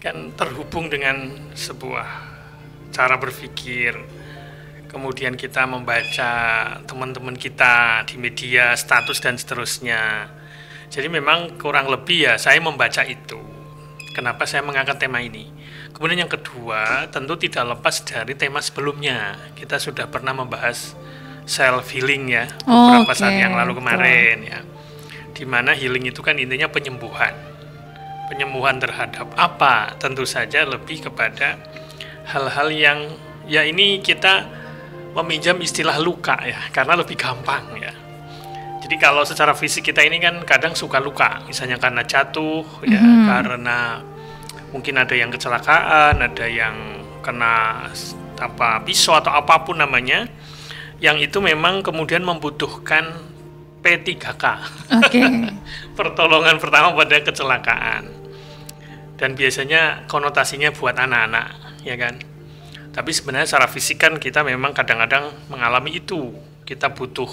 kan terhubung dengan sebuah cara berpikir. Kemudian kita membaca teman-teman kita di media status dan seterusnya. Jadi memang kurang lebih ya saya membaca itu. Kenapa saya mengangkat tema ini? Kemudian yang kedua tentu tidak lepas dari tema sebelumnya. Kita sudah pernah membahas self healing ya beberapa Oke, saat yang lalu betul. kemarin ya di mana healing itu kan intinya penyembuhan. Penyembuhan terhadap apa? Tentu saja lebih kepada hal-hal yang ya ini kita meminjam istilah luka ya karena lebih gampang ya. Jadi kalau secara fisik kita ini kan kadang suka luka misalnya karena jatuh ya karena mungkin ada yang kecelakaan ada yang kena apa pisau atau apa pun namanya yang itu memang kemudian membutuhkan P3K Oke. pertolongan pertama pada kecelakaan. Dan biasanya konotasinya buat anak-anak ya kan? Tapi sebenarnya secara fisik kan kita memang kadang-kadang mengalami itu. Kita butuh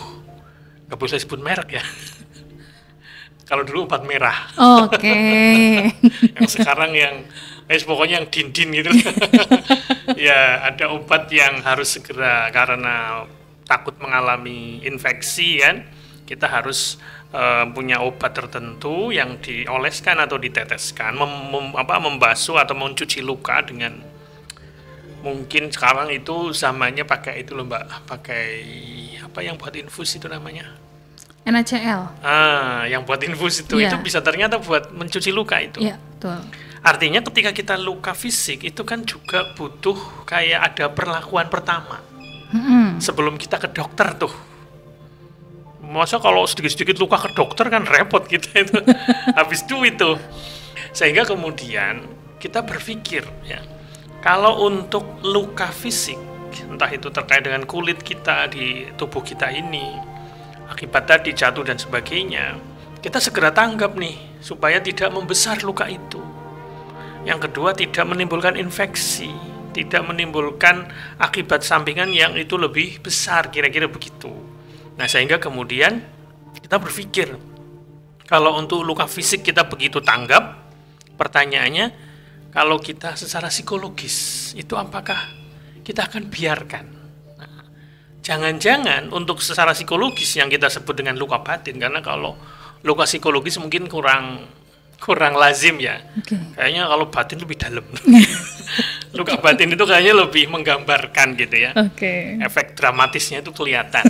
nggak boleh sebut merek ya. Kalau dulu obat merah. Oke. yang sekarang yang eh pokoknya yang din-din gitu. Ya ada obat yang harus segera karena takut mengalami infeksi kan kita harus eh, punya obat tertentu yang dioleskan atau diteteskan mem- mem- apa membasuh atau mencuci luka dengan mungkin sekarang itu zamannya pakai itu loh mbak pakai apa yang buat infus itu namanya NaCl. ah yang buat infus itu Iya. itu bisa ternyata buat mencuci luka itu Iya, betul. Artinya ketika kita luka fisik itu kan juga butuh kayak ada perlakuan pertama Mm-mm. sebelum kita ke dokter tuh. Masa kalau sedikit-sedikit luka ke dokter kan repot kita itu habis duit tuh. Sehingga kemudian kita berpikir ya kalau untuk luka fisik entah itu terkait dengan kulit kita di tubuh kita ini akibat tadi jatuh dan sebagainya kita segera tanggap nih supaya tidak membesar luka itu. Yang kedua tidak menimbulkan infeksi, tidak menimbulkan akibat sampingan yang itu lebih besar kira-kira begitu. Nah, sehingga kemudian kita berpikir kalau untuk luka fisik kita begitu tanggap, pertanyaannya kalau kita secara psikologis itu apakah kita akan biarkan? Nah, Jangan-jangan untuk secara psikologis yang kita sebut dengan luka batin karena kalau luka psikologis mungkin kurang kurang lazim ya. Oke. Kayaknya kalau batin lebih dalam. Luka batin itu kayaknya lebih menggambarkan gitu ya. Oke. Efek dramatisnya itu kelihatan.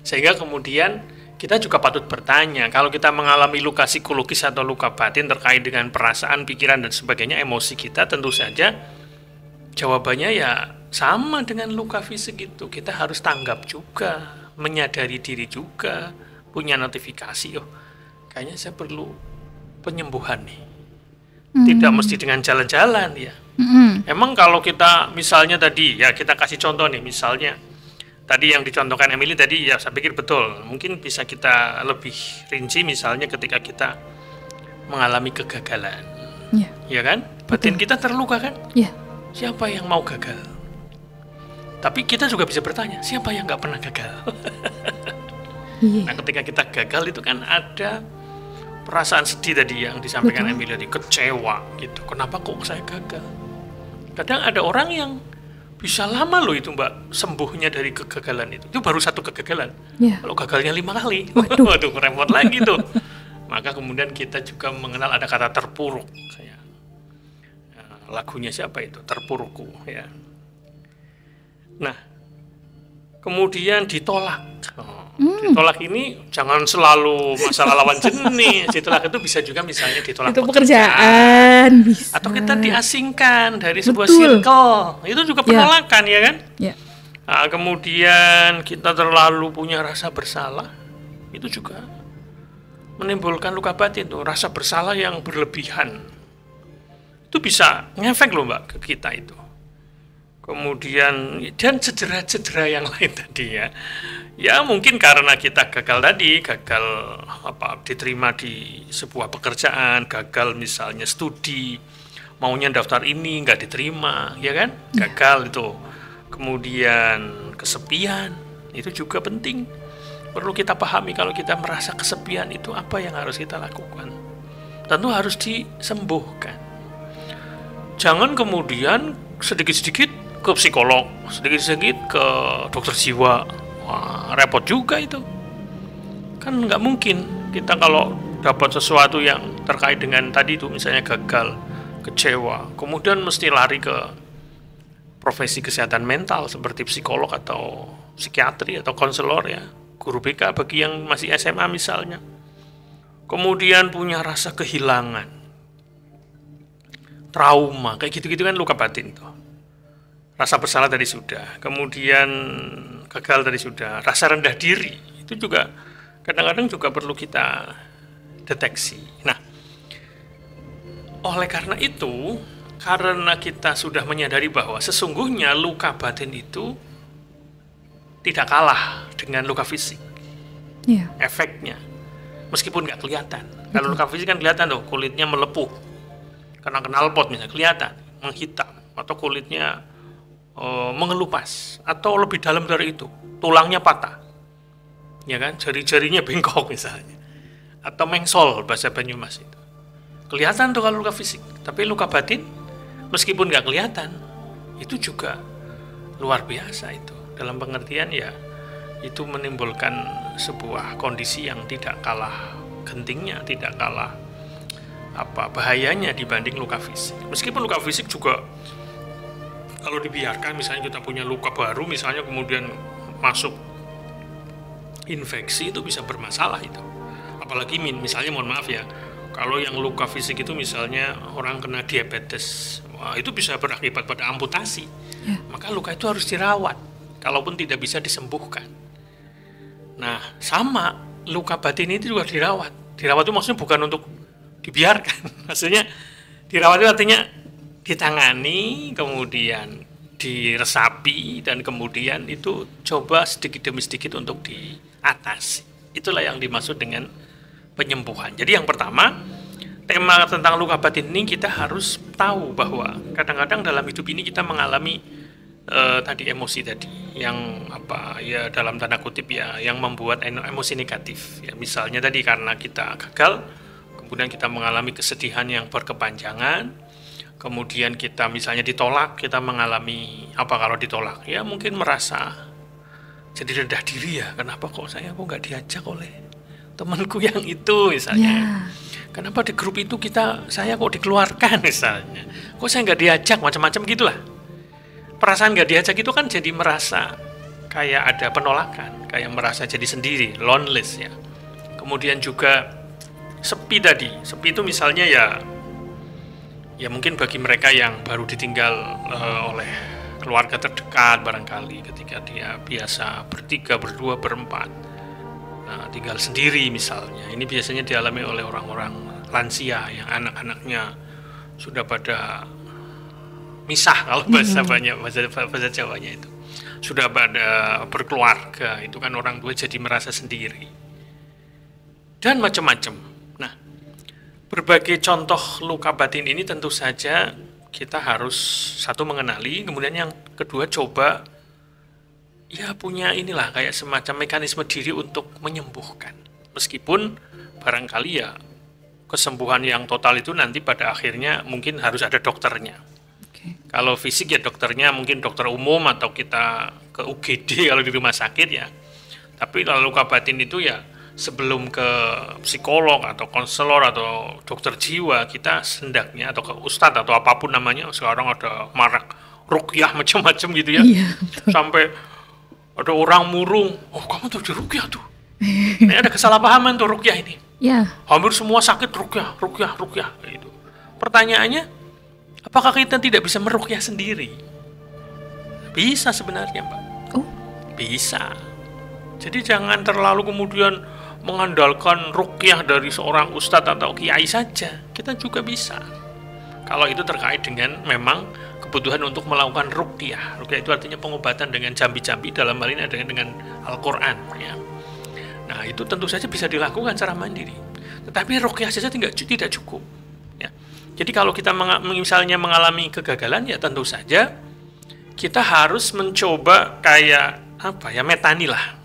Sehingga kemudian kita juga patut bertanya, kalau kita mengalami luka psikologis atau luka batin terkait dengan perasaan, pikiran dan sebagainya, emosi kita tentu saja jawabannya ya sama dengan luka fisik itu. Kita harus tanggap juga, menyadari diri juga, punya notifikasi, oh kayaknya saya perlu penyembuhan nih. Tidak mesti dengan jalan-jalan ya. Mm-mm. Emang kalau kita misalnya tadi ya kita kasih contoh nih misalnya tadi yang dicontohkan Emily tadi ya saya pikir betul mungkin bisa kita lebih rinci misalnya ketika kita mengalami kegagalan Iya. ya kan batin kita terluka kan Iya. siapa yang mau gagal tapi kita juga bisa bertanya siapa yang nggak pernah gagal Iya. Nah, ketika kita gagal itu kan ada perasaan sedih tadi yang disampaikan Betul. Emilia tadi, kecewa gitu. Kenapa kok saya gagal? Kadang ada orang yang bisa lama loh itu mbak sembuhnya dari kegagalan itu. Itu baru satu kegagalan. Iya. Kalau gagalnya lima kali, Waduh. waduh repot lagi tuh. Maka kemudian kita juga mengenal ada kata terpuruk. Kayak, eh, lagunya siapa itu? Terpurukku ya. Nah, kemudian ditolak. Oh, Ditolak ini jangan selalu masalah lawan jenis. Ditolak itu bisa juga misalnya ditolak Itu pekerjaan bisa. atau kita diasingkan dari sebuah Betul. circle. Itu juga Ya. penolakan ya kan? Ya. Nah, kemudian kita terlalu punya rasa bersalah, itu juga menimbulkan luka batin tuh, rasa bersalah yang berlebihan. Itu bisa ngefek loh mbak ke kita itu. Kemudian dan cedera-cedera yang lain tadi ya. Ya mungkin karena kita gagal tadi, gagal apa diterima di sebuah pekerjaan, gagal misalnya studi, maunya daftar ini nggak diterima, ya kan? Gagal itu. Kemudian kesepian itu juga penting. perlu kita pahami kalau kita merasa kesepian itu apa yang harus kita lakukan. Tentu harus disembuhkan. Jangan kemudian sedikit-sedikit ke psikolog, sedikit-sedikit ke dokter jiwa. Wah, repot juga itu. Kan nggak mungkin kita kalau dapat sesuatu yang terkait dengan tadi itu misalnya gagal, kecewa, kemudian mesti lari ke profesi kesehatan mental seperti psikolog atau psikiatri atau konselor ya, guru BK bagi yang masih SMA misalnya. Kemudian punya rasa kehilangan, trauma, kayak gitu-gitu kan luka batin tuh. Rasa bersalah tadi sudah, kemudian gagal tadi sudah, rasa rendah diri itu juga kadang-kadang juga perlu kita deteksi. Nah, oleh karena itu, karena kita sudah menyadari bahwa sesungguhnya luka batin itu tidak kalah dengan luka fisik. Yeah. Efeknya, meskipun nggak kelihatan. Kalau luka fisik kan kelihatan tuh, kulitnya melepuh. Karena knalpot misalnya kelihatan, menghitam. Atau kulitnya uh, mengelupas. Atau lebih dalam dari itu, tulangnya patah. Ya kan, jari-jarinya bengkok misalnya. Atau mengsol bahasa Banyumas itu. Kelihatan tuh kalau luka fisik. Tapi luka batin meskipun nggak kelihatan itu juga luar biasa itu dalam pengertian ya itu menimbulkan sebuah kondisi yang tidak kalah gentingnya tidak kalah apa bahayanya dibanding luka fisik meskipun luka fisik juga kalau dibiarkan misalnya kita punya luka baru misalnya kemudian masuk infeksi itu bisa bermasalah itu apalagi misalnya mohon maaf ya kalau yang luka fisik itu misalnya orang kena diabetes Wah, itu bisa berakibat pada amputasi. Ya. Maka luka itu harus dirawat, kalaupun tidak bisa disembuhkan. Nah, sama luka batin itu juga dirawat. Dirawat itu maksudnya bukan untuk dibiarkan, maksudnya dirawat itu artinya ditangani, kemudian diresapi dan kemudian itu coba sedikit demi sedikit untuk diatasi. Itulah yang dimaksud dengan penyembuhan. Jadi yang pertama tema tentang luka batin ini kita harus tahu bahwa kadang-kadang dalam hidup ini kita mengalami uh, tadi emosi tadi yang apa ya dalam tanda kutip ya yang membuat emosi negatif ya misalnya tadi karena kita gagal kemudian kita mengalami kesedihan yang berkepanjangan kemudian kita misalnya ditolak kita mengalami apa kalau ditolak? Ya mungkin merasa jadi rendah diri ya. Kenapa kok saya kok nggak diajak oleh temanku yang itu misalnya? Yeah kenapa di grup itu kita saya kok dikeluarkan misalnya? Kok saya nggak diajak? Macam-macam gitulah. Perasaan nggak diajak itu kan jadi merasa kayak ada penolakan kayak merasa jadi sendiri loneless ya. Kemudian juga sepi tadi. Sepi itu misalnya ya ya mungkin bagi mereka yang baru ditinggal uh, oleh keluarga terdekat barangkali ketika dia biasa bertiga berdua berempat Nah, tinggal sendiri misalnya. Ini biasanya dialami oleh orang-orang lansia yang anak-anaknya sudah pada misah kalau bahasa hmm. banyak bahasa bahasa Jawanya itu. Sudah pada berkeluarga, itu kan orang tua jadi merasa sendiri. Dan macam-macam. Berbagai contoh luka batin ini tentu saja kita harus satu mengenali, kemudian yang kedua coba ya punya inilah kayak semacam mekanisme diri untuk menyembuhkan. Meskipun barangkali ya kesembuhan yang total itu nanti pada akhirnya mungkin harus ada dokternya. Okay. Kalau fisik ya dokternya mungkin dokter umum atau kita ke UGD kalau di rumah sakit ya. Tapi kalau luka batin itu ya sebelum ke psikolog atau konselor atau dokter jiwa kita sendaknya atau ke ustadz atau apa pun namanya sekarang ada marak rukyah macam-macam gitu ya. Iya, Sampai ada orang murung, oh kamu tuh di rukyah tuh. ini ada kesalahpahaman tuh rukyah ini. Ya. Hampir semua sakit rukyah, rukyah, rukyah. Itu. Pertanyaannya, apakah kita tidak bisa merukyah sendiri? Bisa sebenarnya, Mbak. Oh. Bisa. Jadi jangan terlalu kemudian mengandalkan rukyah dari seorang ustadz atau kiai saja. Kita juga bisa. Kalau itu terkait dengan memang kebutuhan untuk melakukan rukyah. Rukyah itu artinya pengobatan dengan jambi-jambi dalam hal ini dengan dengan Al-Qur'an ya. Nah, itu tentu saja bisa dilakukan secara mandiri. Tetapi rukyah saja tidak tidak cukup ya. Jadi kalau kita misalnya mengalami kegagalan ya tentu saja kita harus mencoba kayak apa ya metani lah.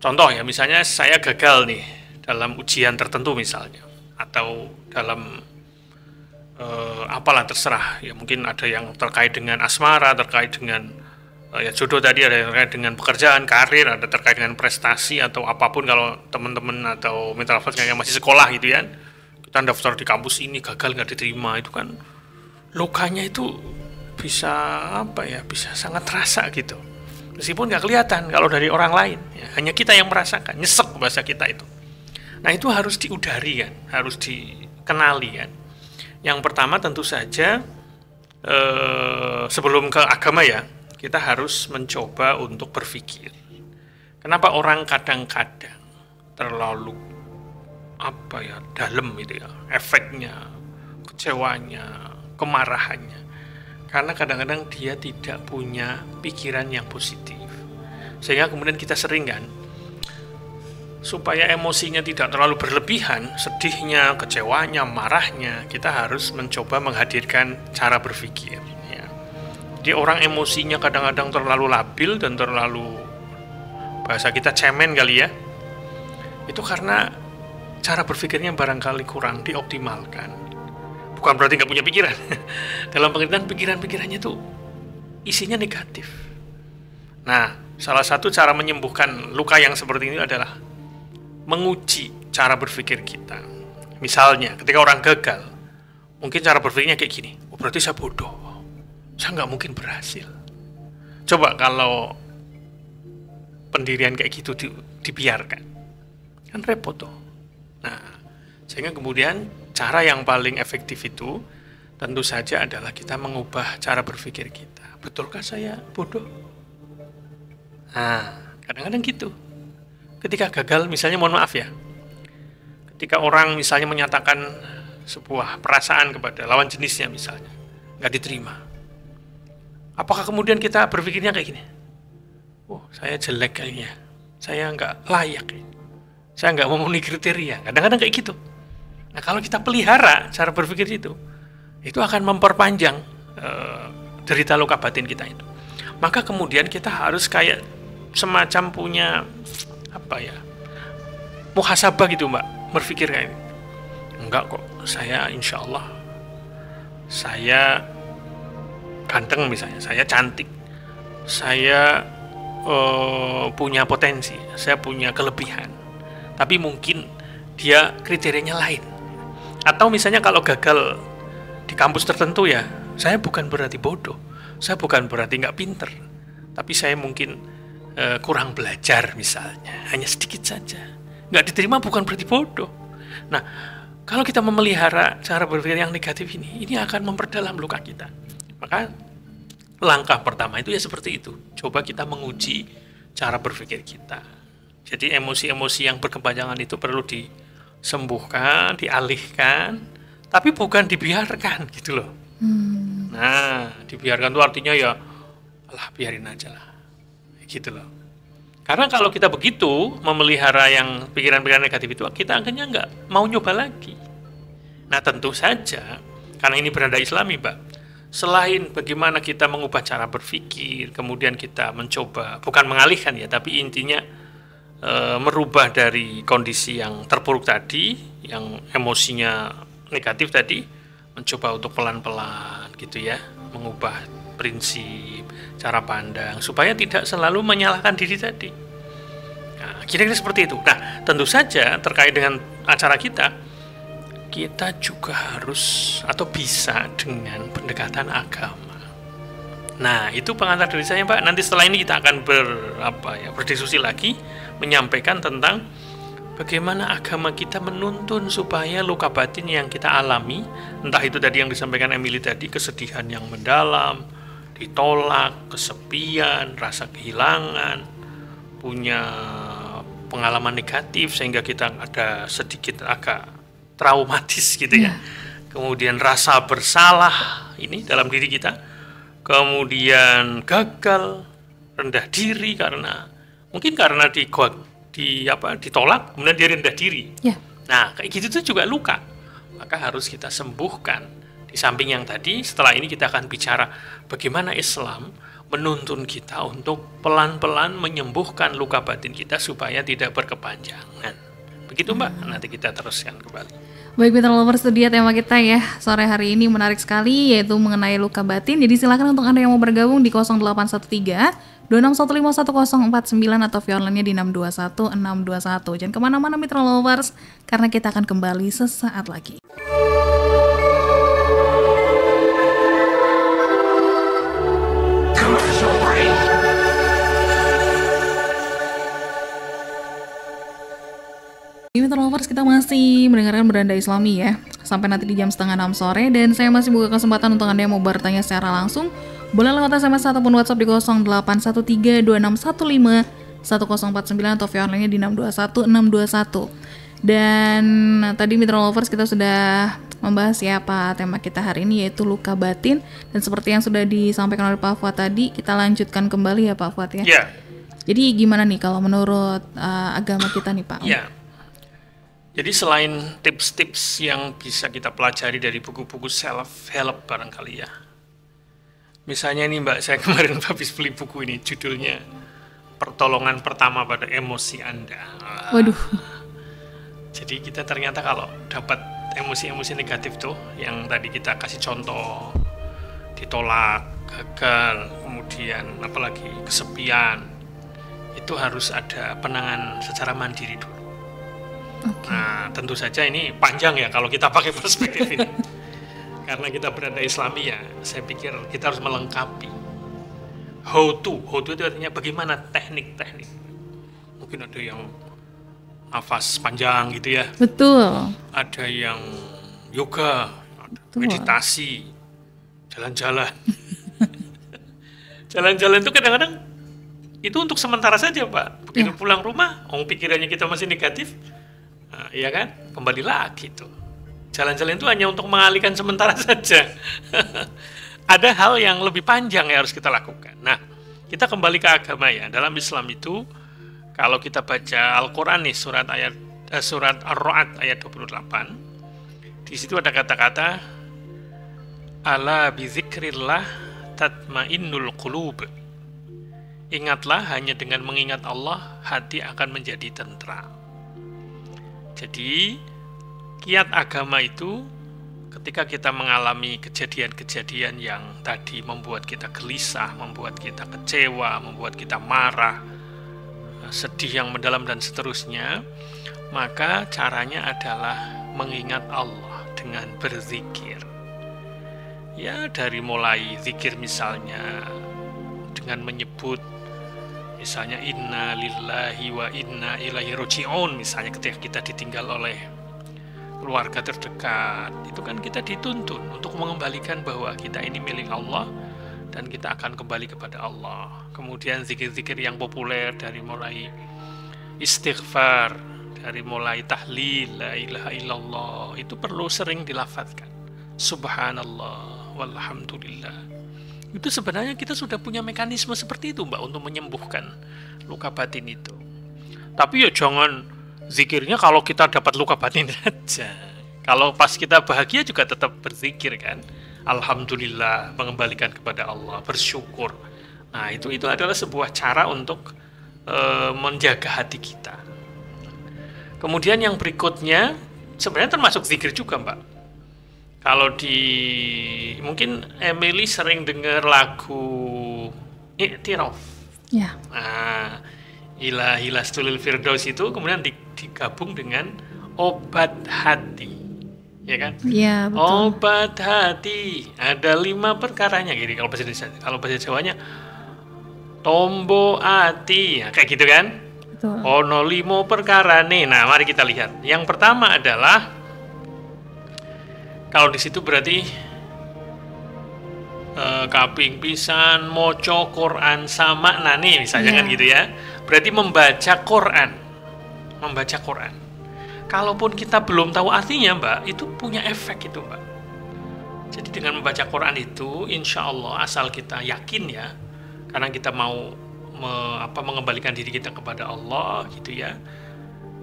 Contoh ya, misalnya saya gagal nih dalam ujian tertentu misalnya, atau dalam uh, apalah terserah. Ya mungkin ada yang terkait dengan asmara, terkait dengan uh, ya jodoh tadi ada yang terkait dengan pekerjaan, karir, ada terkait dengan prestasi atau apa pun. Kalau teman-teman atau mental yang masih sekolah gitu ya, kita daftar di kampus ini gagal nggak diterima itu kan lukanya itu bisa apa ya bisa sangat terasa gitu meskipun nggak kelihatan kalau dari orang lain ya, hanya kita yang merasakan nyesek bahasa kita itu. Nah itu harus diudari kan harus dikenali kan. Yang pertama tentu saja eh, sebelum ke agama ya kita harus mencoba untuk berpikir. Kenapa orang kadang-kadang terlalu apa ya dalam itu ya efeknya kecewanya kemarahannya karena kadang-kadang dia tidak punya pikiran yang positif sehingga kemudian kita sering kan supaya emosinya tidak terlalu berlebihan, sedihnya, kecewanya, marahnya, kita harus mencoba menghadirkan cara berpikir. Ya. Jadi orang emosinya kadang-kadang terlalu labil dan terlalu bahasa kita cemen kali ya. Itu karena cara berpikirnya barangkali kurang dioptimalkan bukan berarti nggak punya pikiran. Dalam pengertian pikiran-pikirannya itu isinya negatif. Nah salah satu cara menyembuhkan luka yang seperti ini adalah menguji cara berpikir kita. Misalnya ketika orang gagal mungkin cara berpikirnya kayak gini oh, berarti saya bodoh. Saya nggak mungkin berhasil. Coba kalau pendirian kayak gitu di, dibiarkan. Kan repot tuh. Nah sehingga kemudian cara yang paling efektif itu tentu saja adalah kita mengubah cara berpikir kita. Betulkah saya bodoh? Nah, kadang-kadang gitu. Ketika gagal, misalnya mohon maaf ya, ketika orang misalnya menyatakan sebuah perasaan kepada lawan jenisnya misalnya, nggak diterima. Apakah kemudian kita berpikirnya kayak gini? Oh, saya jelek kayaknya. Saya nggak layak. Saya nggak memenuhi kriteria. Kadang-kadang kayak gitu. Nah, kalau kita pelihara cara berpikir itu, itu akan memperpanjang uh, derita luka batin kita itu. Maka kemudian kita harus kayak semacam punya apa ya? muhasabah gitu, Mbak, berpikir kayak ini. Enggak kok, saya insya Allah saya ganteng misalnya, saya cantik, saya uh, punya potensi, saya punya kelebihan. Tapi mungkin dia kriterianya lain atau misalnya kalau gagal di kampus tertentu ya, saya bukan berarti bodoh, saya bukan berarti nggak pinter, tapi saya mungkin uh, kurang belajar misalnya, hanya sedikit saja. Nggak diterima bukan berarti bodoh. Nah, kalau kita memelihara cara berpikir yang negatif ini, ini akan memperdalam luka kita. Maka langkah pertama itu ya seperti itu. Coba kita menguji cara berpikir kita. Jadi emosi-emosi yang berkepanjangan itu perlu di sembuhkan, dialihkan, tapi bukan dibiarkan gitu loh. Hmm. Nah, dibiarkan itu artinya ya, lah biarin aja lah, gitu loh. Karena kalau kita begitu memelihara yang pikiran-pikiran negatif itu, kita akhirnya nggak mau nyoba lagi. Nah, tentu saja karena ini berada Islami, Mbak. Selain bagaimana kita mengubah cara berpikir, kemudian kita mencoba bukan mengalihkan ya, tapi intinya e, merubah dari kondisi yang terpuruk tadi, yang emosinya negatif tadi, mencoba untuk pelan-pelan gitu ya, mengubah prinsip, cara pandang supaya tidak selalu menyalahkan diri tadi. Nah, kira-kira seperti itu. Nah, tentu saja terkait dengan acara kita, kita juga harus atau bisa dengan pendekatan agama. Nah, itu pengantar dari saya, Pak. Nanti setelah ini kita akan ber apa ya, berdiskusi lagi menyampaikan tentang bagaimana agama kita menuntun supaya luka batin yang kita alami, entah itu tadi yang disampaikan Emily tadi, kesedihan yang mendalam, ditolak, kesepian, rasa kehilangan, punya pengalaman negatif sehingga kita ada sedikit agak traumatis gitu ya. ya. Kemudian rasa bersalah ini dalam diri kita kemudian gagal, rendah diri karena mungkin karena di di apa ditolak, kemudian dia rendah diri. Ya. Nah, kayak gitu tuh juga luka. Maka harus kita sembuhkan. Di samping yang tadi, setelah ini kita akan bicara bagaimana Islam menuntun kita untuk pelan-pelan menyembuhkan luka batin kita supaya tidak berkepanjangan. Begitu Mbak, nanti kita teruskan kembali. Baik Peter Lovers itu dia tema kita ya sore hari ini menarik sekali yaitu mengenai luka batin. Jadi silakan untuk Anda yang mau bergabung di 0813 26151049 atau via online-nya di 621621. Jangan ke mana-mana Mitra Lovers karena kita akan kembali sesaat lagi. Mitra Lovers kita masih mendengarkan beranda Islami ya Sampai nanti di jam setengah 6 sore Dan saya masih buka kesempatan untuk Anda yang mau bertanya secara langsung Boleh lewat SMS ataupun WhatsApp di 081326151049 atau via online di 621621 Dan tadi Mitra Lovers kita sudah membahas ya apa tema kita hari ini yaitu luka batin Dan seperti yang sudah disampaikan oleh Pak Fuad tadi Kita lanjutkan kembali ya Pak Fuad ya Ya, Jadi gimana nih kalau menurut uh, agama kita nih Pak? ya. Jadi selain tips-tips yang bisa kita pelajari dari buku-buku self-help barangkali ya. Misalnya ini Mbak, saya kemarin habis beli buku ini judulnya Pertolongan Pertama pada Emosi Anda. Waduh, Jadi kita ternyata kalau dapat emosi-emosi negatif tuh yang tadi kita kasih contoh ditolak, gagal, kemudian apalagi kesepian itu harus ada penanganan secara mandiri dulu. oke. Nah, tentu saja ini panjang ya kalau kita pakai perspektif ini. Karena kita berada Islami ya, saya pikir kita harus melengkapi. How to, how to itu artinya bagaimana teknik-teknik. Mungkin ada yang nafas panjang gitu ya, Betul. ada yang yoga, Betul. meditasi, jalan-jalan. jalan-jalan itu kadang-kadang itu untuk sementara saja, Pak. Begitu Ya. pulang rumah, oh pikirannya kita masih negatif, nah, iya kan? Kembali lagi tuh. Jalan-jalan itu hanya untuk mengalihkan sementara saja. Ada hal yang lebih panjang yang harus kita lakukan. Nah, kita kembali ke agama ya. Dalam Islam itu kalau kita baca Al-Qur'an nih surat ayat eh, surat Ar-Ra'd ayat 28 di situ ada kata-kata ala bizikrillah tatmainnul qulub. Ingatlah hanya dengan mengingat Allah hati akan menjadi tentram. Jadi kiat agama itu ketika kita mengalami kejadian-kejadian yang tadi membuat kita gelisah, membuat kita kecewa, membuat kita marah, sedih yang mendalam dan seterusnya, maka caranya adalah mengingat Allah dengan berzikir. Ya, dari mulai zikir misalnya dengan menyebut misalnya inna lillahi wa inna ilaihi roji'un misalnya ketika kita ditinggal oleh keluarga terdekat. Itu kan kita dituntun untuk mengembalikan bahwa kita ini milik Allah dan kita akan kembali kepada Allah. Kemudian zikir-zikir yang populer dari mulai istighfar dari mulai tahlil la ilaha illallah itu perlu sering dilafadzkan. Subhanallah walhamdulillah. Itu sebenarnya kita sudah punya mekanisme seperti itu mbak untuk menyembuhkan luka batin itu. Tapi ya jangan zikirnya kalau kita dapat luka batin saja kalau pas kita bahagia juga tetap berzikir kan. Alhamdulillah mengembalikan kepada Allah bersyukur. Nah itu itu adalah sebuah cara untuk eh, menjaga hati kita. Kemudian yang berikutnya sebenarnya termasuk zikir juga mbak. Kalau di mungkin Emily sering dengar lagu Iktiraf Ya, Nah, ilah ilah stulil firdaus itu kemudian di- digabung dengan obat hati, ya kan? ya betul. Obat hati ada lima perkaranya gini kalau bahasa Indonesia, kalau bahasa Jawanya tombo hati, nah, kayak gitu kan? betul. Ono limo perkara nih. Nah, mari kita lihat. Yang pertama adalah kalau di situ berarti eh, kaping pisan moco Quran sama nani misalnya Iya. kan gitu ya. Berarti membaca Quran. Membaca Quran. Kalaupun kita belum tahu artinya, Mbak, itu punya efek itu, Mbak. Jadi dengan membaca Quran itu, insya Allah asal kita yakin ya, karena kita mau me- apa, mengembalikan diri kita kepada Allah gitu ya.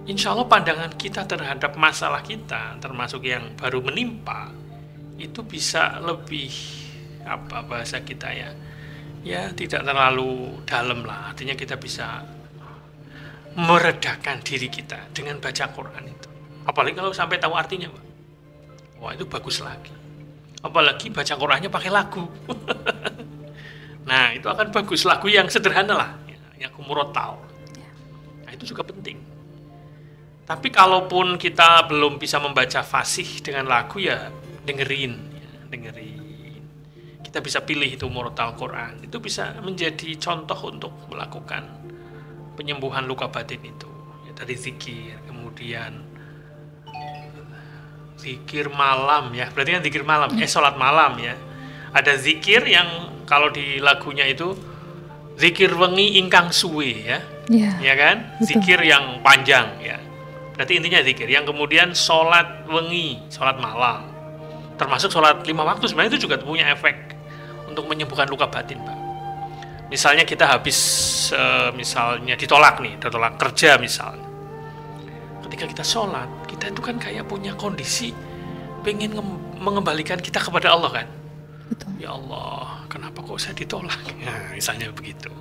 Insya Allah pandangan kita terhadap masalah kita, termasuk yang baru menimpa, itu bisa lebih apa bahasa kita ya, ya tidak terlalu dalam lah. Artinya kita bisa meredakan diri kita dengan baca Quran itu. Apalagi kalau sampai tahu artinya, Pak. Wah, itu bagus lagi. Apalagi baca Qurannya pakai lagu. nah, itu akan bagus lagu yang sederhana lah, ya, yang kumurotau. Nah, itu juga penting. Tapi kalaupun kita belum bisa membaca fasih dengan lagu ya dengerin, ya, dengerin. Kita bisa pilih itu murotal Quran. Itu bisa menjadi contoh untuk melakukan penyembuhan luka batin itu ya, dari zikir, kemudian zikir malam ya. Berarti kan zikir malam, eh sholat malam ya. Ada zikir yang kalau di lagunya itu zikir wengi ingkang suwe ya. Ya. Ya kan? Betul. Zikir yang panjang ya. Berarti intinya zikir. Yang kemudian sholat wengi, sholat malam. Termasuk sholat lima waktu sebenarnya itu juga punya efek untuk menyembuhkan luka batin, Pak. Misalnya kita habis eh, misalnya ditolak nih, ditolak kerja misalnya. Ketika kita sholat, kita itu kan kayak punya kondisi pengen ngem- mengembalikan kita kepada Allah kan. Betul. Ya Allah, kenapa kok saya ditolak? Nah, misalnya begitu.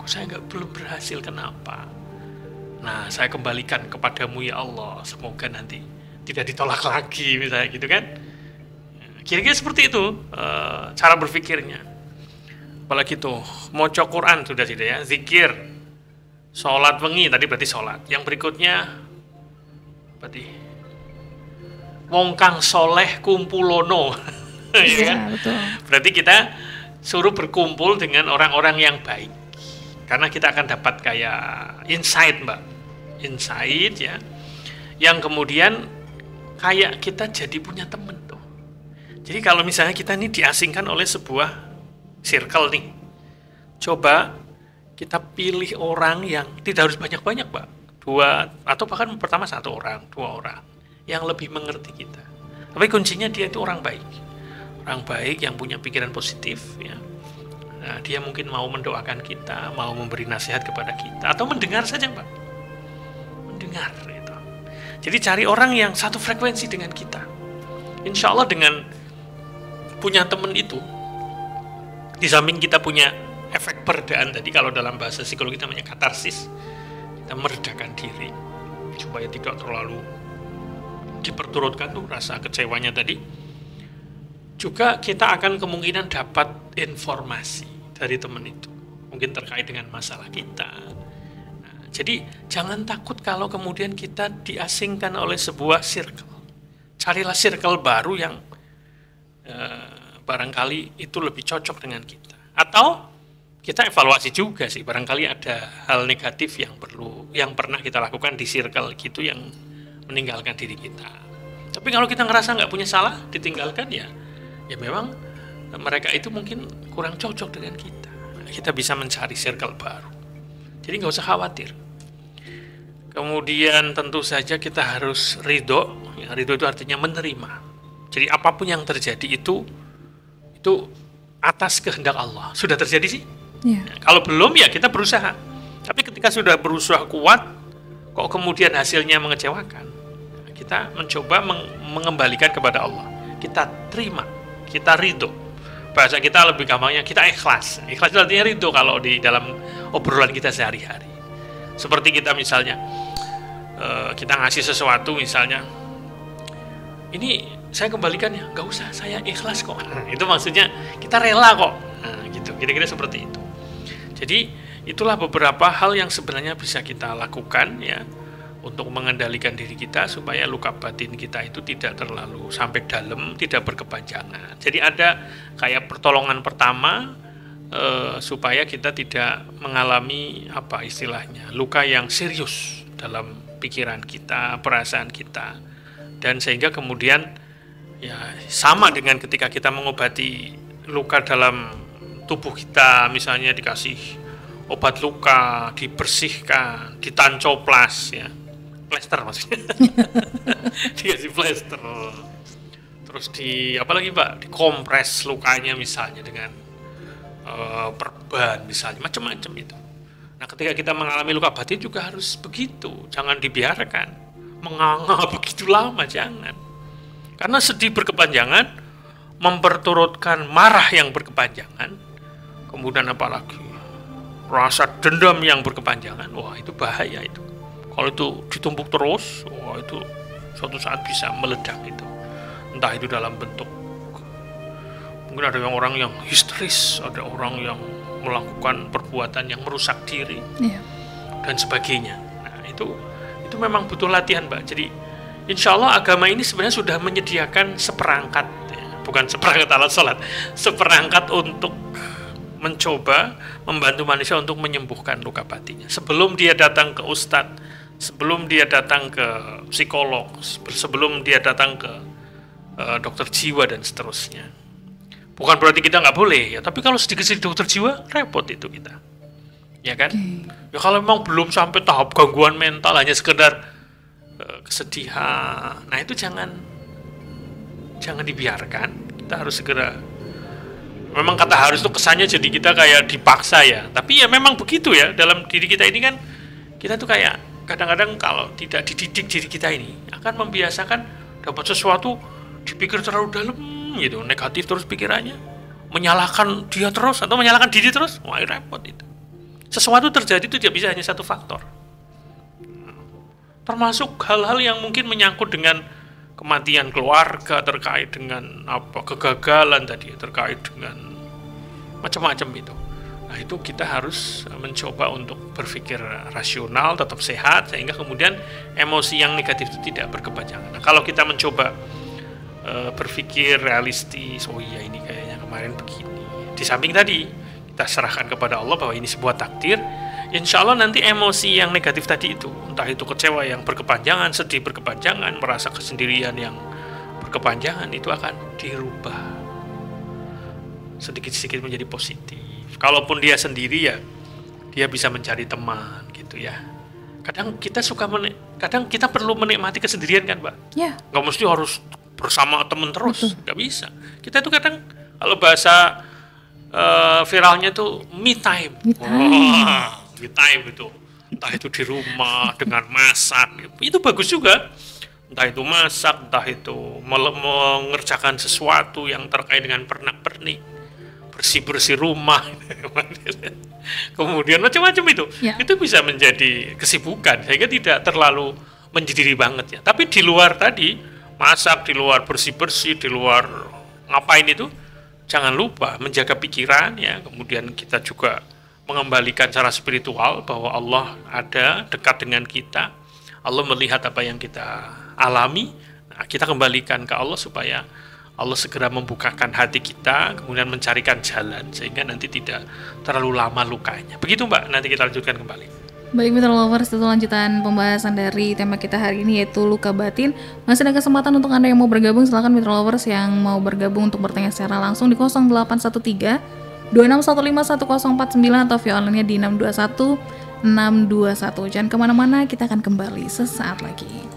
Kok saya nggak belum berhasil, kenapa? Nah, saya kembalikan kepadamu ya Allah. Semoga nanti tidak ditolak lagi, misalnya gitu kan. Kira-kira seperti itu eh, cara berpikirnya. Apalagi tuh, mau Quran sudah tidak ya, zikir, sholat wengi tadi berarti sholat. Yang berikutnya berarti wong kang soleh kumpulono. ya? Iya, betul. Berarti kita suruh berkumpul dengan orang-orang yang baik. Karena kita akan dapat kayak insight, Mbak. Insight ya. Yang kemudian kayak kita jadi punya temen tuh. Jadi kalau misalnya kita ini diasingkan oleh sebuah circle nih. Coba kita pilih orang yang tidak harus banyak-banyak, Pak. Dua atau bahkan pertama satu orang, dua orang yang lebih mengerti kita. Tapi kuncinya dia itu orang baik orang baik yang punya pikiran positif ya. Nah, dia mungkin mau mendoakan kita, mau memberi nasihat kepada kita atau mendengar saja, Pak. Mendengar itu. Jadi cari orang yang satu frekuensi dengan kita. Insya Allah dengan punya teman itu di samping kita punya efek peredaan tadi kalau dalam bahasa psikologi namanya katarsis kita meredakan diri supaya tidak terlalu diperturutkan tuh rasa kecewanya tadi juga kita akan kemungkinan dapat informasi dari teman itu mungkin terkait dengan masalah kita. Nah, jadi jangan takut kalau kemudian kita diasingkan oleh sebuah circle. Carilah circle baru yang eh, barangkali itu lebih cocok dengan kita. Atau kita evaluasi juga sih barangkali ada hal negatif yang perlu yang pernah kita lakukan di circle gitu yang meninggalkan diri kita. Tapi kalau kita ngerasa nggak punya salah ditinggalkan ya ya memang mereka itu mungkin kurang cocok dengan kita. Kita bisa mencari circle baru. Jadi nggak usah khawatir. Kemudian tentu saja kita harus ridho. Ya, ridho itu artinya menerima jadi apa pun yang terjadi itu itu atas kehendak Allah sudah terjadi sih. Ya, kalau belum ya kita berusaha. Tapi ketika sudah berusaha kuat, kok kemudian hasilnya mengecewakan, kita mencoba meng- mengembalikan kepada Allah. Kita terima, kita ridho. Bahasa kita lebih gampangnya kita ikhlas. Ikhlas itu artinya ridho kalau di dalam obrolan kita sehari-hari. Seperti kita misalnya, eh, kita ngasih sesuatu misalnya, ini saya kembalikan ya, nggak usah, saya ikhlas kok. Nah, itu maksudnya kita rela kok. Nah, gitu, kira-kira seperti itu. Jadi itulah beberapa hal yang sebenarnya bisa kita lakukan ya untuk mengendalikan diri kita supaya luka batin kita itu tidak terlalu sampai dalam, tidak berkepanjangan. Jadi ada kayak pertolongan pertama eh, supaya kita tidak mengalami apa istilahnya luka yang serius dalam pikiran kita, perasaan kita, dan sehingga kemudian ya sama dengan ketika kita mengobati luka dalam tubuh kita misalnya dikasih obat luka dibersihkan ditancoplas ya. Plester maksudnya. Dikasih plester. Terus di apalagi pak? Dikompres lukanya misalnya dengan eh, perban misalnya. Macam-macam itu. Nah ketika kita mengalami luka batin juga harus begitu. Jangan dibiarkan. Menganga begitu lama jangan karena sedih berkepanjangan memperturutkan marah yang berkepanjangan kemudian apalagi rasa dendam yang berkepanjangan, wah itu bahaya itu. Kalau itu ditumpuk terus, wah itu suatu saat bisa meledak itu. Entah itu dalam bentuk mungkin ada yang orang yang histeris, ada orang yang melakukan perbuatan yang merusak diri Iya. dan sebagainya. Nah itu itu memang butuh latihan, mbak. Jadi insya Allah agama ini sebenarnya sudah menyediakan seperangkat, bukan seperangkat alat sholat, seperangkat untuk mencoba membantu manusia untuk menyembuhkan luka batinnya. Sebelum dia datang ke ustadz, sebelum dia datang ke psikolog, sebelum dia datang ke eh, dokter jiwa dan seterusnya. Bukan berarti kita nggak boleh ya, tapi kalau sedikit-sedikit dokter jiwa repot itu kita, ya kan? Ya kalau memang belum sampai tahap gangguan mental hanya sekedar kesedihan, nah itu jangan jangan dibiarkan. Kita harus segera. Memang kata harus itu kesannya jadi kita kayak dipaksa ya, tapi ya memang begitu ya dalam diri kita ini kan kita tuh kayak kadang-kadang kalau tidak dididik diri kita ini akan membiasakan dapat sesuatu dipikir terlalu dalam gitu. Negatif terus pikirannya. Menyalahkan dia terus atau menyalahkan diri terus wah repot itu. Sesuatu terjadi itu tidak bisa hanya satu faktor termasuk hal-hal yang mungkin menyangkut dengan kematian keluarga terkait dengan apa kegagalan tadi terkait dengan macam-macam itu. Nah itu kita harus mencoba untuk berpikir rasional tetap sehat sehingga kemudian emosi yang negatif itu tidak berkepanjangan. Nah, kalau kita mencoba eh, berpikir realistis oh iya ini kayaknya kemarin begini. Di samping tadi kita serahkan kepada Allah bahwa ini sebuah takdir insya Allah nanti emosi yang negatif tadi itu entah itu kecewa yang berkepanjangan sedih berkepanjangan merasa kesendirian yang berkepanjangan itu akan dirubah. Sedikit-sedikit menjadi positif. Kalaupun dia sendiri ya dia bisa mencari teman gitu ya. Kadang kita suka menik kadang kita perlu menikmati kesendirian kan mbak? Ya, nggak mesti harus bersama temen terus nggak bisa. Kita itu kadang kalau bahasa eh, viralnya itu me time. Me time. Wah, me time itu. Entah itu di rumah dengan masak. Itu bagus juga. Entah itu masak entah itu mengerjakan sesuatu yang terkait dengan pernak-pernik bersih bersih rumah. Kemudian macam-macam itu. Ya. itu bisa menjadi kesibukan sehingga tidak terlalu menjidiri banget ya. Tapi di luar tadi masak di luar bersih bersih di luar ngapain itu jangan lupa menjaga pikiran ya. Kemudian kita juga mengembalikan secara spiritual bahwa Allah ada dekat dengan kita. Allah melihat apa yang kita alami. Nah, kita kembalikan ke Allah supaya Allah segera membukakan hati kita kemudian mencarikan jalan sehingga nanti tidak terlalu lama lukanya. Begitu mbak. Nanti kita lanjutkan kembali. Baik Mitra Lovers, itu lanjutan pembahasan dari tema kita hari ini yaitu luka batin. Masih ada kesempatan untuk Anda yang mau bergabung, silahkan Mitra Lovers yang mau bergabung untuk bertanya secara langsung di 0813 26151049 atau via online-nya di 621 621. Jangan ke mana-mana, kita akan kembali sesaat lagi.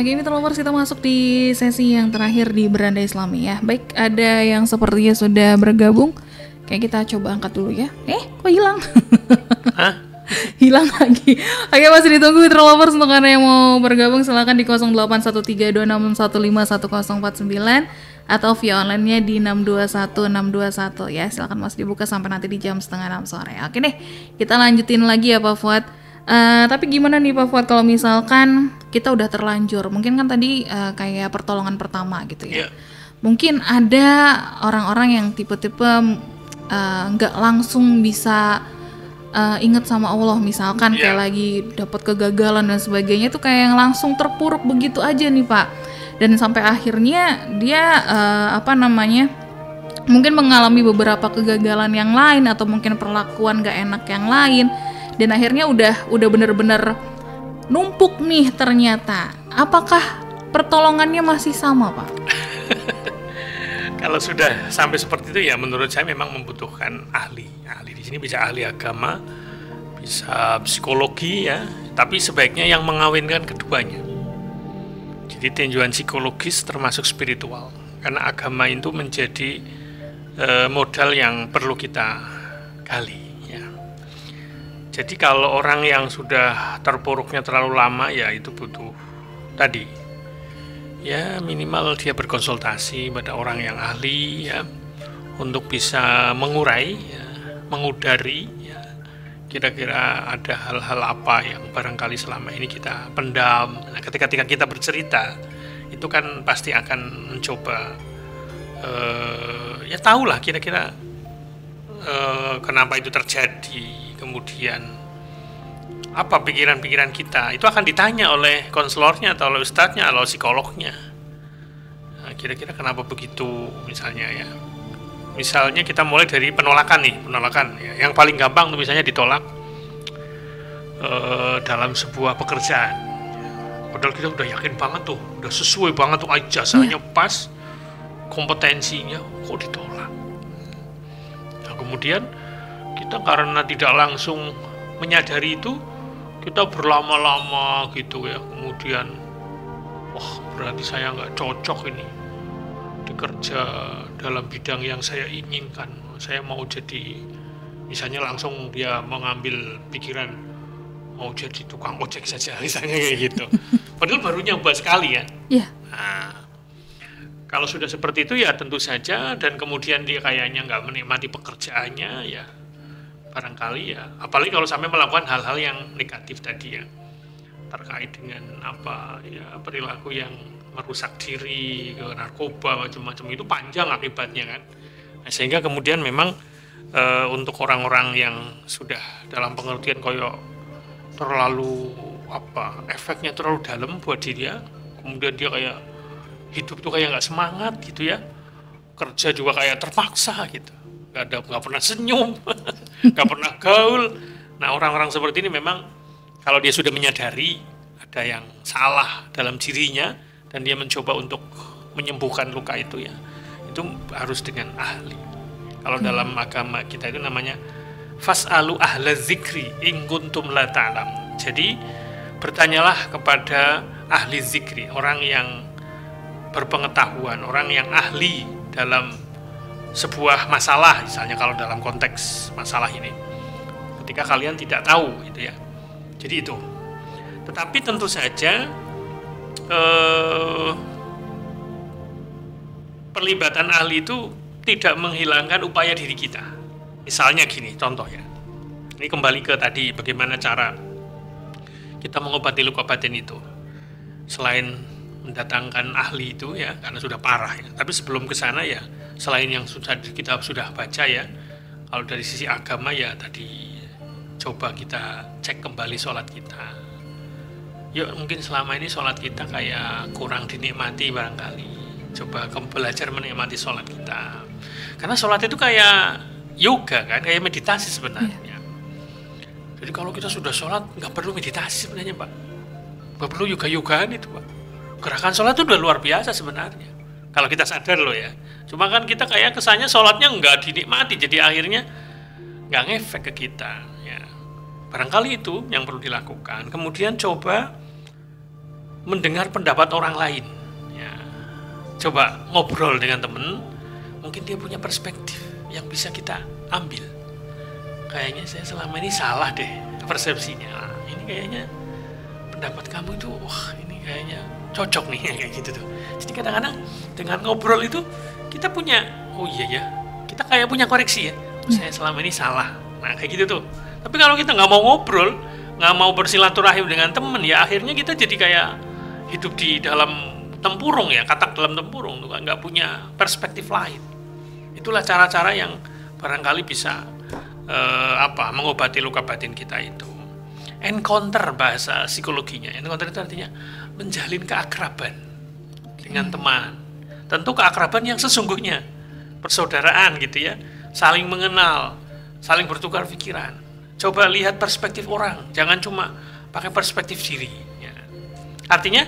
Oke, Mitra Lovers kita masuk di sesi yang terakhir di Beranda Islami ya. Baik, ada yang sepertinya sudah bergabung. Kayak kita coba angkat dulu ya. Eh, kok hilang? Hah? hilang lagi. Oke, masih ditunggu Mitra Lovers untuk Anda yang mau bergabung silahkan di 081326151049 atau via online-nya di 621621 ya. Silahkan masih dibuka sampai nanti di jam setengah 6 sore. Oke deh, kita lanjutin lagi ya Pak Fuad. Eh, tapi gimana nih Pak Fuad kalau misalkan kita udah terlanjur, mungkin kan tadi eh, kayak pertolongan pertama gitu ya. Iya. Mungkin ada orang-orang yang tipe-tipe eh, nggak langsung bisa eh, inget sama Allah, misalkan kayak Iya. lagi dapat kegagalan dan sebagainya itu kayak yang langsung terpuruk begitu aja nih Pak. Dan sampai akhirnya dia eh, apa namanya? mungkin mengalami beberapa kegagalan yang lain atau mungkin perlakuan gak enak yang lain dan akhirnya udah udah bener-bener numpuk nih ternyata apakah pertolongannya masih sama pak? Kalau sudah sampai seperti itu ya menurut saya memang membutuhkan ahli. Ahli di sini bisa ahli agama, bisa psikologi ya, tapi sebaiknya yang mengawinkan keduanya. Jadi tinjauan psikologis termasuk spiritual. Karena agama itu menjadi eh, modal yang perlu kita gali ya. Jadi kalau orang yang sudah terpuruknya terlalu lama ya itu butuh tadi ya minimal dia berkonsultasi pada orang yang ahli ya untuk bisa mengurai ya, mengudari ya. Kira-kira ada hal-hal apa yang barangkali selama ini kita pendam. Nah, ketika kita bercerita itu kan pasti akan mencoba uh, ya tahulah kira-kira uh, kenapa itu terjadi. Kemudian apa pikiran-pikiran kita? Itu akan ditanya oleh konselornya atau oleh ustadznya atau psikolognya. Nah, kira-kira kenapa begitu misalnya ya? Misalnya kita mulai dari penolakan nih penolakan ya. yang paling gampang tuh misalnya ditolak uh, dalam sebuah pekerjaan. Padahal kita udah yakin banget tuh udah sesuai banget tuh ijazahnya yeah. pas kompetensinya kok ditolak? Nah kemudian kita karena tidak langsung menyadari itu kita berlama-lama gitu ya kemudian wah berarti saya nggak cocok ini. Dikerja dalam bidang yang saya inginkan. Saya mau jadi misalnya langsung dia mengambil pikiran mau jadi tukang ojek saja misalnya kayak gitu. Padahal baru nyoba sekali ya. Yeah. nah kalau sudah seperti itu ya tentu saja dan kemudian dia kayaknya nggak menikmati pekerjaannya ya barangkali ya. Apalagi kalau sampai melakukan hal-hal yang negatif tadi ya. Terkait dengan apa ya perilaku yang merusak diri ke narkoba macam-macam. Itu panjang akibatnya kan. Nah, sehingga kemudian memang e, untuk orang-orang yang sudah dalam pengertian koyo terlalu apa efeknya terlalu dalam buat dia kemudian dia kayak hidup tuh kayak nggak semangat gitu ya kerja juga kayak terpaksa gitu. Nggak ada nggak pernah senyum nggak pernah gaul. Nah orang-orang seperti ini memang kalau dia sudah menyadari ada yang salah dalam dirinya dan dia mencoba untuk menyembuhkan luka itu ya itu harus dengan ahli. Kalau hmm. dalam agama kita itu namanya fasalu ahla zikri in kuntum la ta'lam. Jadi bertanyalah kepada ahli zikri orang yang berpengetahuan orang yang ahli dalam sebuah masalah misalnya kalau dalam konteks masalah ini. Ketika kalian tidak tahu gitu ya. Jadi itu. Tetapi tentu saja eh, perlibatan ahli itu tidak menghilangkan upaya diri kita. Misalnya gini contoh ya. Ini kembali ke tadi bagaimana cara kita mengobati luka batin itu. Selain mendatangkan ahli itu ya karena sudah parah ya. Tapi sebelum ke sana ya selain yang sudah kita sudah baca ya kalau dari sisi agama ya tadi coba kita cek kembali sholat kita. Yuk mungkin selama ini sholat kita kayak kurang dinikmati barangkali. Coba belajar menikmati sholat kita. Karena sholat itu kayak yoga kan kayak meditasi sebenarnya. Yeah. jadi kalau kita sudah sholat nggak perlu meditasi sebenarnya pak. Nggak perlu yoga yogaan itu pak gerakan sholat itu udah luar biasa sebenarnya kalau kita sadar loh ya Cuma kan kita kayak kesannya sholatnya nggak dinikmati, jadi akhirnya nggak ngefek ke kita. Ya. Barangkali itu yang perlu dilakukan. Kemudian coba mendengar pendapat orang lain. Ya. Coba ngobrol dengan temen, mungkin dia punya perspektif yang bisa kita ambil. Kayaknya saya selama ini salah deh persepsinya. Ini kayaknya pendapat kamu itu, wah ini kayaknya cocok nih kayak gitu tuh. Jadi kadang-kadang dengan ngobrol itu kita punya oh iya ya kita kayak punya koreksi ya. Oh, saya selama ini salah. Nah kayak gitu tuh. Tapi kalau kita nggak mau ngobrol nggak mau bersilaturahim dengan temen ya akhirnya kita jadi kayak hidup di dalam tempurung ya katak dalam tempurung tuh nggak punya perspektif lain. Itulah cara-cara yang barangkali bisa uh, apa mengobati luka batin kita itu. Encounter bahasa psikologinya. Encounter itu artinya menjalin keakraban dengan teman. Tentu keakraban yang sesungguhnya persaudaraan gitu ya saling mengenal saling bertukar pikiran. Coba lihat perspektif orang jangan cuma pakai perspektif diri ya. artinya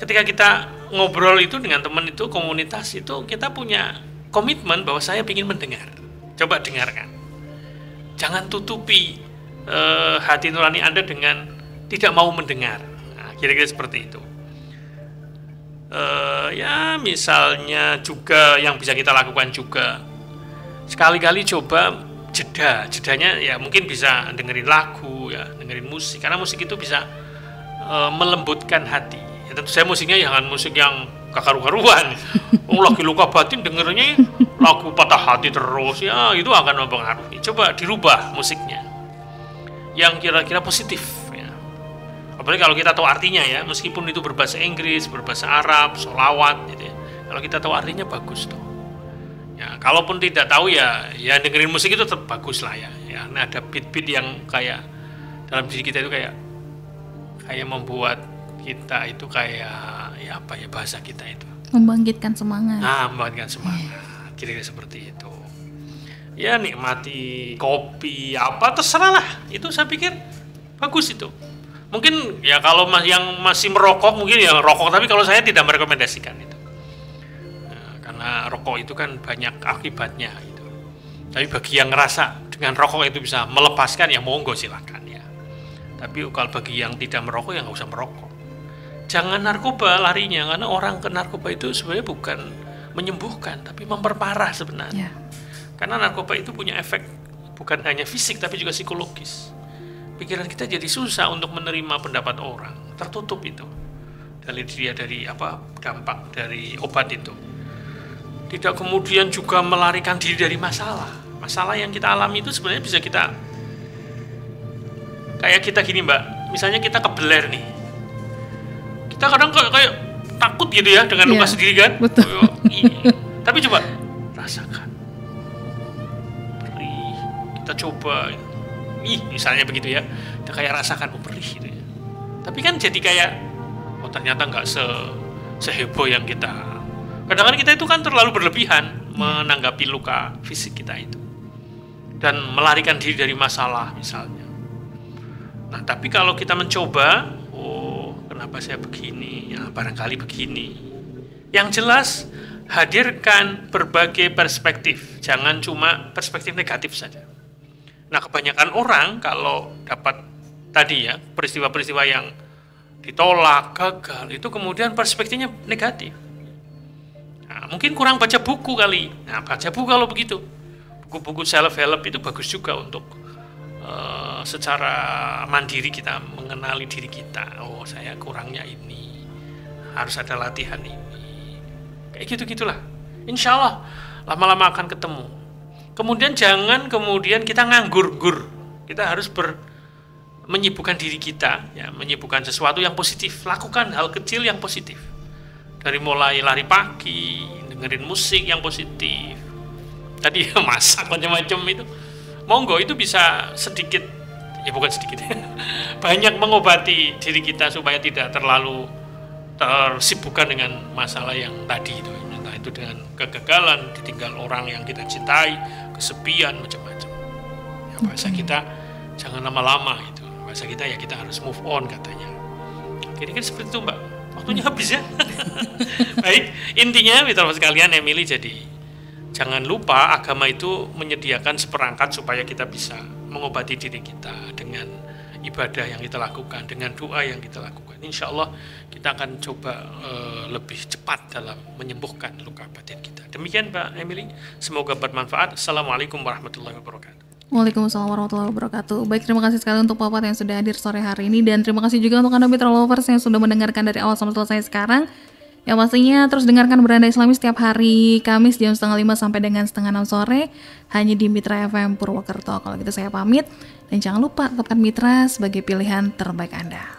ketika kita ngobrol itu dengan teman itu komunitas itu kita punya komitmen bahwa saya ingin mendengar. Coba dengarkan. Jangan tutupi uh, hati nurani anda dengan tidak mau mendengar kira-kira seperti itu. Uh, ya misalnya juga yang bisa kita lakukan juga. Sekali-kali coba jeda. Jedanya ya mungkin bisa dengerin lagu ya dengerin musik. Karena musik itu bisa uh, melembutkan hati. Ya, tentu saya musiknya jangan musik yang kakaru-karuan oh lagi luka batin dengernya lagu patah hati terus. Ya itu akan mempengaruhi. Coba dirubah musiknya. Yang kira-kira positif. ya apalagi kalau kita tahu artinya ya meskipun itu berbahasa Inggris berbahasa Arab solawat gitu ya. Kalau kita tahu artinya bagus tuh ya kalaupun tidak tahu ya ya dengerin musik itu tetap bagus lah ya. Ya nah, ada beat-beat yang kayak dalam diri kita itu kayak kayak membuat kita itu kayak ya apa ya bahasa kita itu. Membangkitkan semangat. Nah membangkitkan semangat. Kira-kira seperti itu. Ya nikmati kopi apa terserah lah. Itu saya pikir bagus itu mungkin ya kalau yang masih merokok mungkin ya rokok tapi kalau saya tidak merekomendasikan itu karena rokok itu kan banyak akibatnya gitu. Tapi bagi yang ngerasa dengan rokok itu bisa melepaskan ya monggo silakan ya. Tapi kalau bagi yang tidak merokok ya nggak usah merokok. Jangan narkoba larinya karena orang ke narkoba itu sebenarnya bukan menyembuhkan tapi memperparah sebenarnya. Yeah. Karena narkoba itu punya efek bukan hanya fisik tapi juga psikologis. Pikiran kita jadi susah untuk menerima pendapat orang, tertutup itu. Dari dia dari apa dampak dari obat itu tidak kemudian juga melarikan diri dari masalah. Masalah yang kita alami itu sebenarnya bisa kita kayak kita gini mbak, misalnya kita kebeler nih, kita kadang kayak, kayak takut gitu ya dengan luka yeah, sendiri kan. Betul. Iya. Tapi coba rasakan, perih. Kita coba, ih misalnya begitu ya, kita kayak rasakan oh, perih gitu ya. Tapi kan jadi kayak, oh ternyata nggak se seheboh yang kita Kadang-kadang kita itu kan terlalu berlebihan menanggapi luka fisik kita itu. Dan melarikan diri dari masalah misalnya. Nah, tapi kalau kita mencoba, oh, kenapa saya begini? Ya, barangkali begini. Yang jelas, hadirkan berbagai perspektif. Jangan cuma perspektif negatif saja. Nah, kebanyakan orang kalau dapat tadi ya, peristiwa-peristiwa yang ditolak, gagal, itu kemudian perspektifnya negatif Nah, mungkin kurang baca buku kali. Nah, baca buku kalau begitu. Buku-buku self help itu bagus juga untuk uh, secara mandiri kita mengenali diri kita. Oh, saya kurangnya ini. Harus ada latihan ini. Kayak gitu-gitulah. Insya Allah lama-lama akan ketemu. Kemudian jangan kemudian kita nganggur-gur. Kita harus ber menyibukkan diri kita, ya, menyibukkan sesuatu yang positif. Lakukan hal kecil yang positif. Dari mulai lari pagi dengerin musik yang positif. Tadi masak macam-macam itu. Monggo itu bisa sedikit ya bukan sedikit. Banyak mengobati diri kita supaya tidak terlalu tersibukkan dengan masalah yang tadi itu itu dengan kegagalan ditinggal orang yang kita cintai kesepian macam-macam. Ya bahasa kita jangan lama-lama itu bahasa kita ya kita harus move on katanya. Kira-kira seperti itu mbak. Waktunya habis ya. Baik, intinya mitra sekalian Emily jadi jangan lupa agama itu menyediakan seperangkat supaya kita bisa mengobati diri kita dengan ibadah yang kita lakukan, dengan doa yang kita lakukan. Insya Allah kita akan coba uh, lebih cepat dalam menyembuhkan luka batin kita. Demikian Mbak Emily, semoga bermanfaat. Assalamualaikum warahmatullahi wabarakatuh. Waalaikumsalam warahmatullahi wabarakatuh. Baik, terima kasih sekali untuk Bapak yang sudah hadir sore hari ini dan terima kasih juga untuk Anda Mitra Lovers yang sudah mendengarkan dari awal sampai selesai sekarang. Yang pastinya terus dengarkan Beranda Islami setiap hari Kamis jam setengah lima sampai dengan setengah enam sore hanya di Mitra FM Purwokerto. Kalau gitu saya pamit dan jangan lupa tetapkan Mitra sebagai pilihan terbaik Anda.